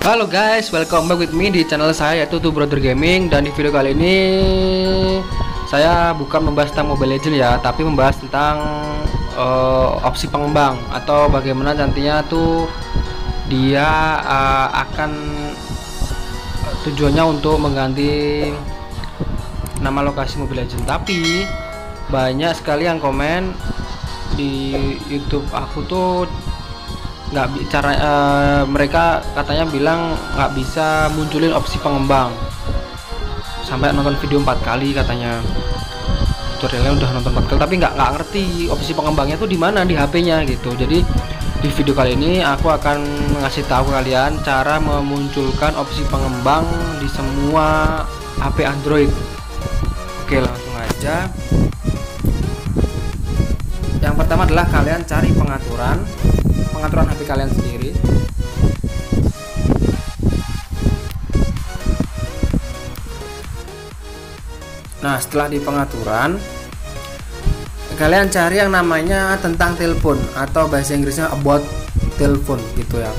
Halo guys, welcome back with me di channel saya yaitu Two Brother Gaming dan di video kali ini saya bukan membahas tentang Mobile Legends ya, tapi membahas tentang uh, opsi pengembang atau bagaimana nantinya tuh dia uh, akan tujuannya untuk mengganti nama lokasi Mobile Legends. Tapi banyak sekali yang komen di YouTube aku tuh nggak bicara uh, mereka katanya bilang nggak bisa munculin opsi pengembang. Sampai nonton video empat kali katanya. Tutorialnya udah nonton empat kali tapi nggak nggak ngerti opsi pengembangnya tuh di mana di HP-nya gitu. Jadi di video kali ini aku akan ngasih tahu kalian cara memunculkan opsi pengembang di semua HP Android. Oke langsung aja. Yang pertama adalah kalian cari pengaturan pengaturan HP kalian sendiri. Nah setelah di pengaturan kalian cari yang namanya tentang telepon atau bahasa Inggrisnya about telepon gitu ya.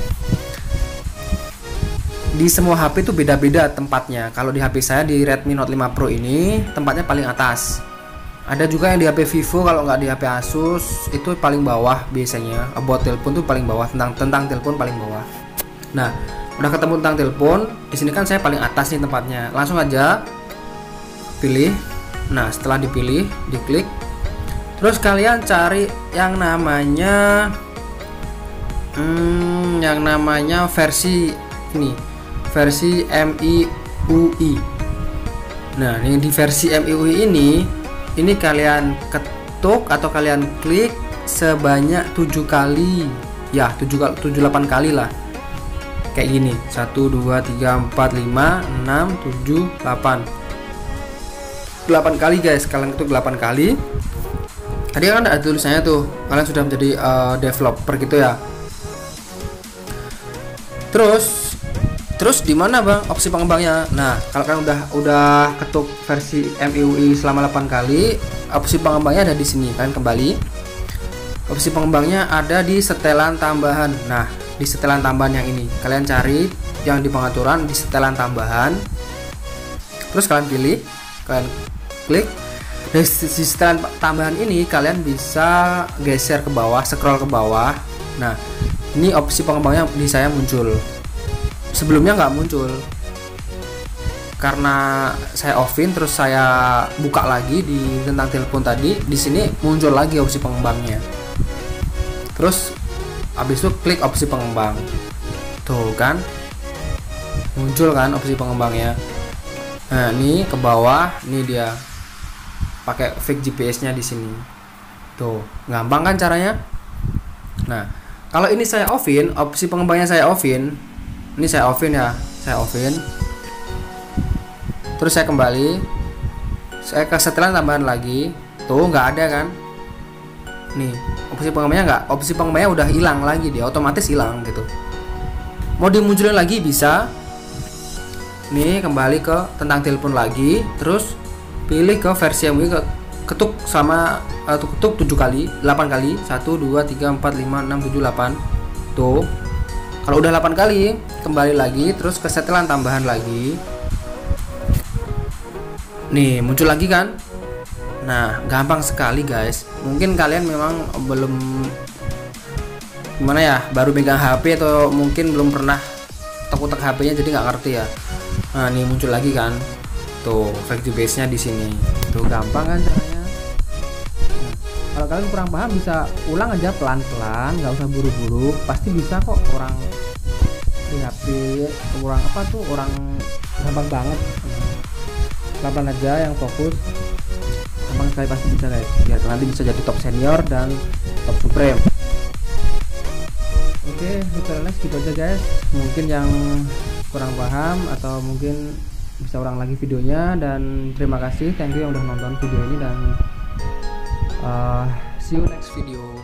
Di semua HP itu beda-beda tempatnya. Kalau di HP saya di Redmi Note 5 Pro ini tempatnya paling atas ada juga yang di HP Vivo kalau nggak di HP Asus itu paling bawah biasanya. About telepon tuh paling bawah tentang tentang telepon paling bawah. Nah udah ketemu tentang telepon di sini kan saya paling atas nih tempatnya. Langsung aja pilih. Nah setelah dipilih diklik. Terus kalian cari yang namanya hmm, yang namanya versi ini versi MIUI nah yang di versi MIUI ini ini kalian ketuk atau kalian klik sebanyak tujuh kali. Ya tujuh tujuh delapan kali lah. Kayak gini. Satu dua tiga empat lima enam tujuh delapan. Delapan kali guys. Kalian ketuk delapan kali. Tadi kan ada tulisannya tuh. Kalian sudah menjadi uh, developer gitu ya. Terus Terus di mana bang opsi pengembangnya? Nah kalau kalian udah udah ketuk versi MIUI selama 8 kali, opsi pengembangnya ada di sini. Kalian kembali. Opsi pengembangnya ada di setelan tambahan. Nah di setelan tambahan yang ini kalian cari yang di pengaturan di setelan tambahan. Terus kalian pilih, kalian klik. Di setelan tambahan ini kalian bisa geser ke bawah, scroll ke bawah. Nah ini opsi pengembangnya di saya muncul sebelumnya nggak muncul. Karena saya offin terus saya buka lagi di tentang telepon tadi di sini muncul lagi opsi pengembangnya. Terus habis itu klik opsi pengembang. Tuh kan? Muncul kan opsi pengembangnya? Nah ini ke bawah ini dia. Pakai fake GPS nya di sini. Tuh gampang kan caranya? Nah kalau ini saya offin opsi pengembangnya saya offin ini saya offin ya saya offin terus saya kembali. Saya ke setelan tambahan lagi. Tuh nggak ada kan? Nih opsi pengembangnya nggak? Opsi pengembangnya udah hilang lagi dia otomatis hilang gitu. Mau dimunculin lagi bisa. Nih kembali ke tentang telepon lagi. Terus pilih ke versi yang ke ketuk sama uh, ketuk 7 kali 8 kali. 1 2 3 4 5 6 7 8 tuh kalau udah 8 kali kembali lagi terus ke setelan tambahan lagi. Nih muncul lagi kan? Nah gampang sekali guys. Mungkin kalian memang belum gimana ya baru pegang HP atau mungkin belum pernah tek-tek HP-nya jadi nggak ngerti ya. Nah nih muncul lagi kan? Tuh fake base nya di sini. Tuh gampang kan caranya kalau kalian kurang paham bisa ulang aja pelan-pelan nggak usah buru-buru. Pasti bisa kok orang di HP orang apa tuh orang gampang banget. Pelan aja yang fokus. Gampang sekali pasti bisa guys. Biar nanti bisa jadi top senior dan top supreme. Oke tutorialnya segitu aja guys. Mungkin yang kurang paham atau mungkin bisa ulang lagi videonya. Dan terima kasih. Thank you yang udah nonton video ini dan uh, see you next video